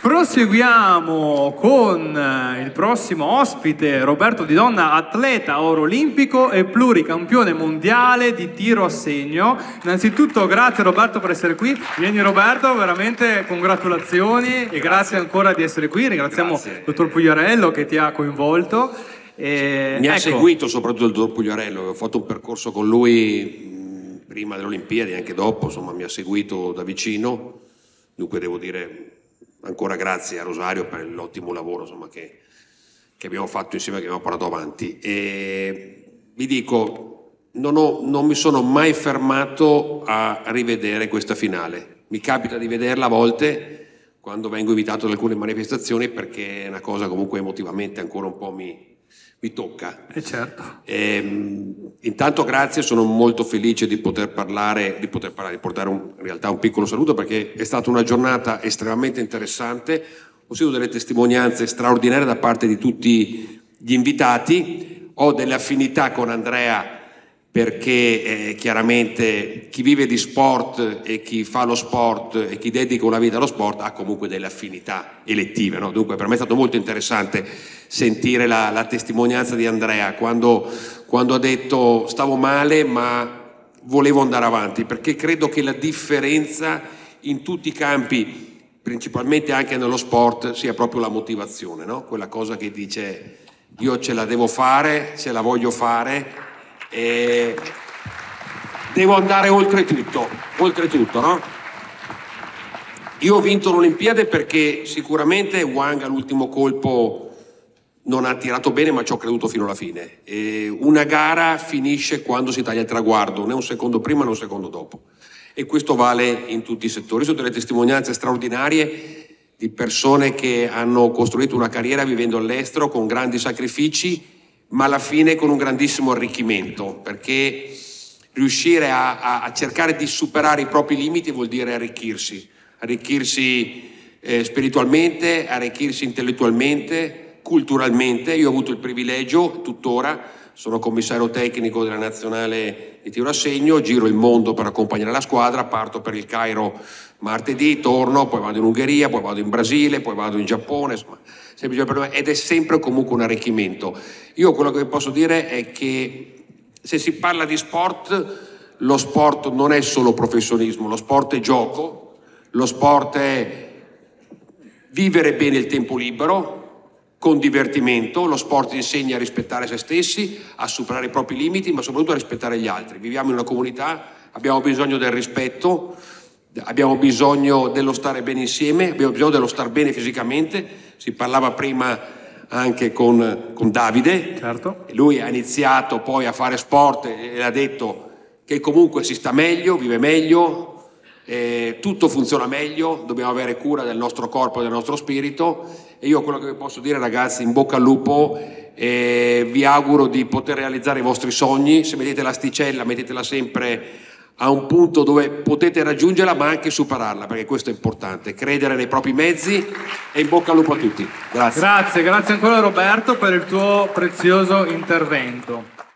Proseguiamo con eh, il prossimo ospite, Roberto Di Donna, atleta oro olimpico e pluricampione mondiale di tiro a segno. Innanzitutto grazie Roberto per essere qui. Vieni Roberto, veramente congratulazioni e grazie ancora di essere qui. Ringraziamo il dottor Pugliarello che ti ha coinvolto. E, Mi ecco. ha seguito soprattutto il dottor Pugliarello, ho fatto un percorso con lui prima delle Olimpiadi e anche dopo, insomma mi ha seguito da vicino, dunque devo dire ancora grazie a Rosario per l'ottimo lavoro insomma, che, che, abbiamo fatto insieme, che abbiamo portato avanti. E vi dico, non, ho, non mi sono mai fermato a rivedere questa finale. Mi capita di vederla a volte quando vengo invitato ad alcune manifestazioni perché è una cosa comunque emotivamente ancora un po' mi, mi tocca. Eh, certo. E, ehm, intanto grazie, sono molto felice di poter parlare, di poter parlare, di portare un, in realtà un piccolo saluto perché è stata una giornata estremamente interessante, ho sentito delle testimonianze straordinarie da parte di tutti gli invitati, ho delle affinità con Andrea perché eh, chiaramente chi vive di sport e chi fa lo sport e chi dedica una vita allo sport ha comunque delle affinità elettive. No? Dunque per me è stato molto interessante sentire la, la testimonianza di Andrea quando, quando ha detto stavo male ma volevo andare avanti perché credo che la differenza in tutti i campi, principalmente anche nello sport, sia proprio la motivazione, no? quella cosa che dice io ce la devo fare, ce la voglio fare e devo andare oltre tutto, no? Io ho vinto l'Olimpiade perché sicuramente Wang all'ultimo colpo non ha tirato bene, ma ci ho creduto fino alla fine. E una gara finisce quando si taglia il traguardo, né un secondo prima né un secondo dopo. E questo vale in tutti i settori. Sono delle testimonianze straordinarie di persone che hanno costruito una carriera vivendo all'estero con grandi sacrifici ma alla fine con un grandissimo arricchimento, perché riuscire a, a cercare di superare i propri limiti vuol dire arricchirsi, arricchirsi eh, spiritualmente, arricchirsi intellettualmente, culturalmente. Io ho avuto il privilegio, tuttora, sono commissario tecnico della nazionale di tiro a segno, giro il mondo per accompagnare la squadra, parto per il Cairo martedì, torno, poi vado in Ungheria, poi vado in Brasile, poi vado in Giappone, insomma, ed è sempre comunque un arricchimento. Io quello che posso dire è che se si parla di sport, lo sport non è solo professionismo, lo sport è gioco, lo sport è vivere bene il tempo libero, con divertimento, lo sport insegna a rispettare se stessi, a superare i propri limiti, ma soprattutto a rispettare gli altri. Viviamo in una comunità, abbiamo bisogno del rispetto, abbiamo bisogno dello stare bene insieme, abbiamo bisogno dello star bene fisicamente. Si parlava prima anche con, con Davide, certo. lui ha iniziato poi a fare sport e ha detto che comunque si sta meglio, vive meglio, eh, tutto funziona meglio, dobbiamo avere cura del nostro corpo e del nostro spirito e io quello che vi posso dire ragazzi in bocca al lupo eh, vi auguro di poter realizzare i vostri sogni, se mettete l'asticella mettetela sempre a un punto dove potete raggiungerla ma anche superarla perché questo è importante, credere nei propri mezzi e in bocca al lupo a tutti. Grazie. Grazie, grazie ancora Roberto per il tuo prezioso intervento.